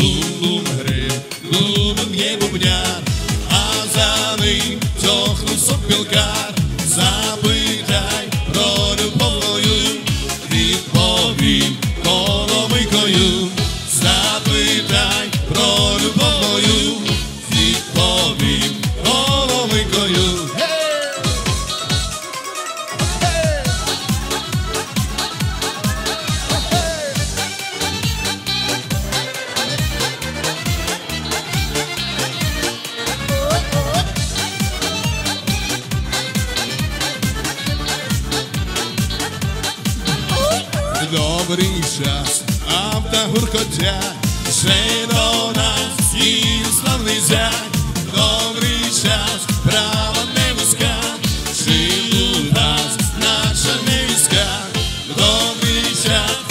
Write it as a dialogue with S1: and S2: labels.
S1: Бум-бум гриб, бум є бубняр, а за ним тьохнув сопілкар. Запитай про любов мою, відповім коломикою. Запитай про любов добрий час, автогуркотя, ще до нас і славний зять, добрий час, права не вузька, жив у нас наша не невістка, добрий час.